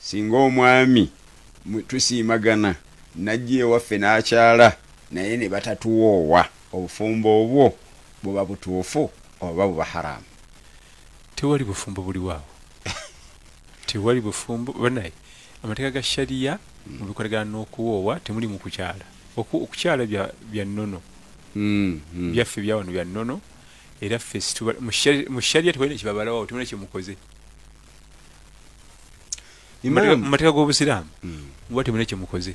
singa omwami tusiimagana najja ewaffe n'akyala naye ne batatuwoowa. Obufumbo obwo buba butuufu oba buba haramu. Tewali bufumbo buliwaawo tewali bufumbo banaye amateeka ga shariya mu bikolagana n'okuwoowa temuli mu kukyala. Oku- okukyala bya- nnono. Mm, mm. byaffe byawano bya nnono era ffe mu shari- mu shariya tewalina kibabalawo temulina kyemukoze Mu mateeka- mu Imam, mateeka g'obusiraamu. Muba temulina kyemukoze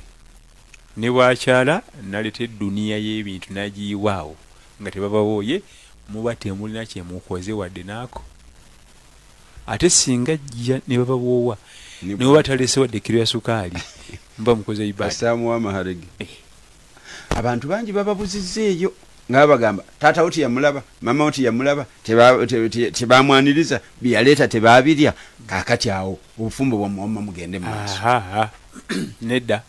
ne bwakyala naleeta eduniya y'ebintu n'agiyiwaawo nga tebabawooye muba temulina kyemukoze wadde naako ate singa jja ne babawoowa ne muba talese wadde kiro ya sukaali muba mukoze ibada kasaamu w'amaharege Eh. abantu bangi bababuzizza eyo nga babagamba taata wo tiyamulaba mama wo tiyamulaba teba- te- te- tebamwaniriza byeyaleeta tebabirya kaakati awo obufumbo bwamwama mugende mu maaso. Nedda.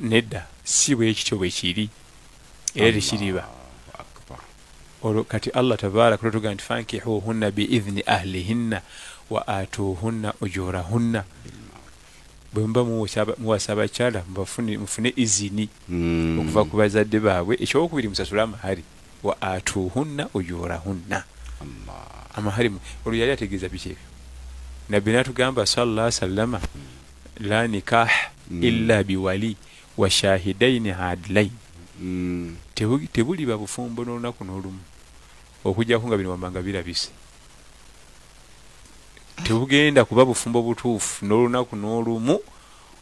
Nedda. Si bwe kityo bwe kiri. Era tekiriba. olwo kati allah tabaraka lwatuga nti fankihuhunna biidhini ahlihinna wa atuhunna ujurahunna bwe muba muwasa- abakyala mufune izini Mm. okuva ku bazadde baabwe ekyokubiri musasule amahari wa atuhunna ujurahunna Allah. amahari mu- olwo yali ategeeza biki ebyo nabbi natugamba sallallahu alaihi wasallama la nikah Mm. illa biwali wa shahidaini adlain Mm. Tebu- tebuliba bufumbo n'olunaku n'olumu okujjako nga bino wamanga birabise tebugenda kuba bufumbo butuufu n'olunaku n'olumu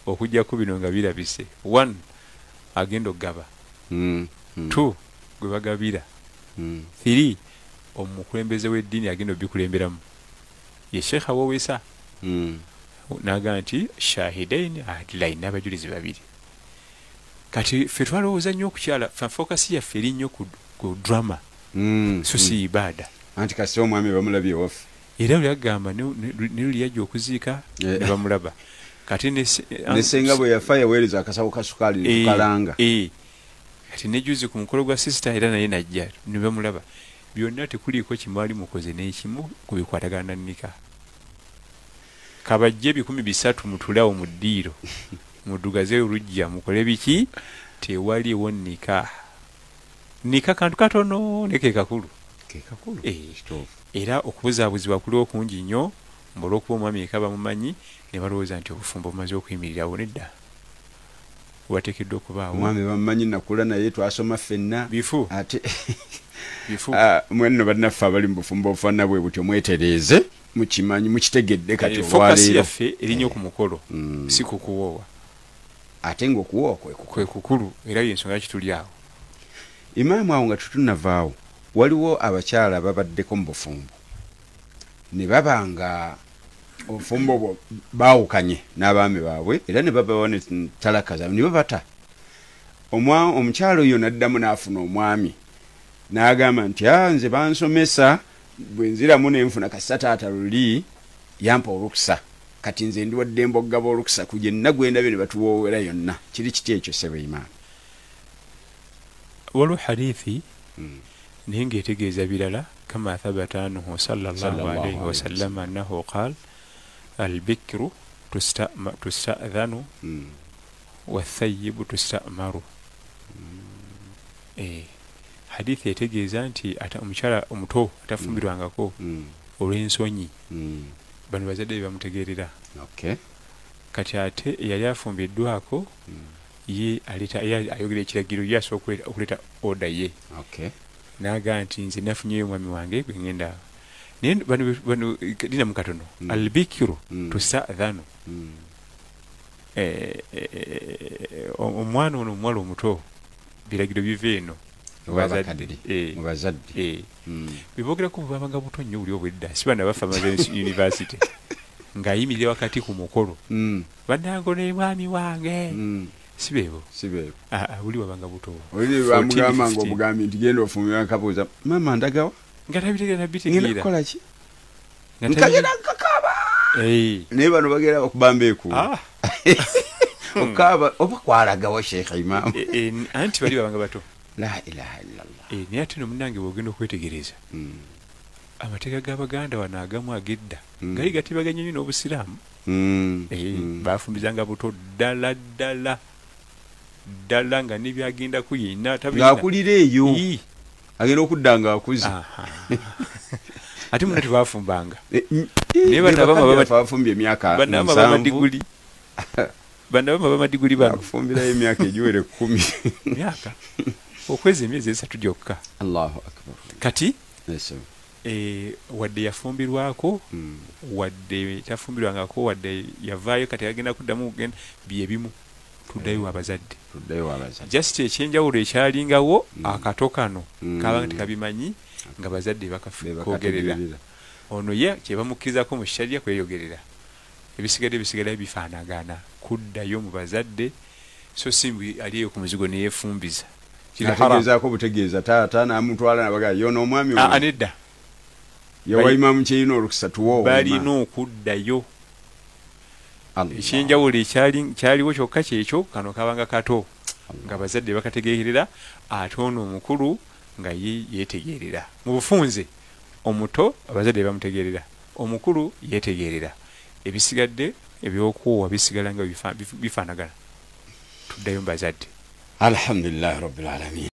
okujjako bino nga birabise. One agenda okugaba. Mm. Mm. two gwe bagabira. Mm. three omukulembeze w'eddiini agenda obikulemberamu ye sheekha woweesa naga nti shahidaini adlain n'abajulizi babiri. Kati ffe twalowooza nnyo okukyala fa fokasi yaffe eri nnyo ku, drama. So si ibaada. Anti kasita omwami bamulabye ewaffe era bwe yagamba ne luli yajja okuziika Eh. ne bamulaba. Kati ne se- ne senga bwe yafa yaweereza akasawo ka sukaali Eh, netukalanga eh. kati nejuzi ku mukolo gwa sisita era naye najja ne bamulaba byonna tekuliiko kimwali mukoze n'ekimu ku bikwatagana nika kabajje ebikumi bisatu mutulawo mu ddiiro. Mudugaze olujja mukole biki? Tewaliwo nika nika kantu katono neke kakulu. Kekakulu Eh. Era okubuzaabuzibwa kuli okungi nnyo mba olw'okuba omwami eka bamumanyi ne balowooza nti obufumbo bumaze okuyimirirawo nedda wateekeddwa okubaawo omwami bamumanyi nakula naye twasoma ffenna. Bifu. Ate Ah, mwenno bannaffe abali mu bufumbo obufaanana bwe butyo mwetereeze mukimanyi mukitegedde kati Eh, olwaleero. yaffe erinnya ku mukolo Mm. si kukuwoowa ate ng'okuwoowa kwe kuko kwe kukulu era yensonga lwaki tuli awo? Imaamu awo nga tetunavaawo waliwo abakyala ababaddeko mu bufumbo. Ne baba nga obufumbo baawukanye n'abaami baabwe era ne babawa ne talaka zaabwe ne babata. Omwa- omukyala oyo n'addamu n'afuna omwami n'agamba nti a nze bansomesa bwe nziramu nenfuna kasita taata luli yampa olukusa. Kati nze ndi waddembe okugaba olukusa ku gyenna gwendabye ne batuwoowera yonna. Kiri kiti ekyo sebe imaamu waliwo hadithi Mm. Naye ng'etegeeza birala kama thabata anhu sallallahu Sallallahu alaihi alaihi wasallam annahu qaal albikiru tustadhanu Mm. wathayibu tustamaru Eh, hadithi etegeeza nti omukyala omuto atafumbirwangako Mm. olw'ensonyi Mm. bano bazadde be bamutegeerera kati ate eyali afumbiddwako Mm. ye ayogera ekiragiro ye asobola okuleeta- oda ye. Naga nti nze nafunyeyo omwami wange gwe ngenda naye bano dinamu katono Mm. albikiru Mm. tusadhanu Mm. Eh, eh, o- omwana ono omuwala omuto biragiro biva eno mu Oba bazadde. abakadde. Eh, Mu bazadde. eh. Mm. bebogerako bwabanga buto nnyo buli obwedda si bana bafa amaze univesity ng'ayimirira wakati ku mukolo bannango ne mwami wange. Si beebo Si beebo. Ah, ah, buli wabanga buto. Oli 14, bamugamba 15. ng'omugambye nti genda ofumbira nkabuuza mama ndagawa? Nga tabitegeera kukola ki? Tabi- nkakaaba! Naye bano bagenda okubamba eku. Ah, okaaba oba kwalagawa sheekha imaamu eh, eh, anti bali babanga bato? La ilaha illallah. Eh, naye ate no munange bwogenda okwetegereza Mm. amateeka g'abaganda wano agamu ag'edda Mm. gali gatibaganye nyo n'obusiraamu. Mm, Eh, bafumbizanga buto ddala ddala ddala nga nebyagenda kuyina tabirina. ng'akulira eyo. Agenda okudda ng'akuze. Ate muna tebafumbanga? Mm, Naye eh, bano abama bakadde baba- bafumbye emyaka banama musanvu bamadiguli banama bamadiguli bano. Akufumbirayo emyaka egiwera ekkumi. Myaka? Okwezi emyezi esatu gyokka. Allahu akbar. Kati? Eh, wadde yafumbirwako mm. wadde tafumbirwangako wadde yavaayo kati agenda kuddamu kugenda byebimu tuddayo abazadde just ekyenjawulo ekyalingawo Mm. akato kano Mm. kabanga tekabimanyi nga bazadde bakategeerera. ono ye kyebamukkirizako mu kisharya kweyogerera ebisigadde bisigala bifaanagana kuddayo mu bazadde so simbi ali eyo ku muzigo haram. ategeezaako butegeeza taata namutwala nabaga yono omwami ah, ono nedda yawayima mu kyeyina olukisa tuwa balina okuddayo ekyenjawulo ekyali- kyaliwo kyokka kyekyo kano kabanga kato nga abazadde bakategeerera ate ono omukulu nga ye yeetegeerera. Mu bufunze omuto abazadde bamutegeerera omukulu yeetegeerera. Ebisigadde ebyokuwa bisigala nga bifa- bifaanagana. Tuddayo mu bazadde alhamdulilahi rabbilalamin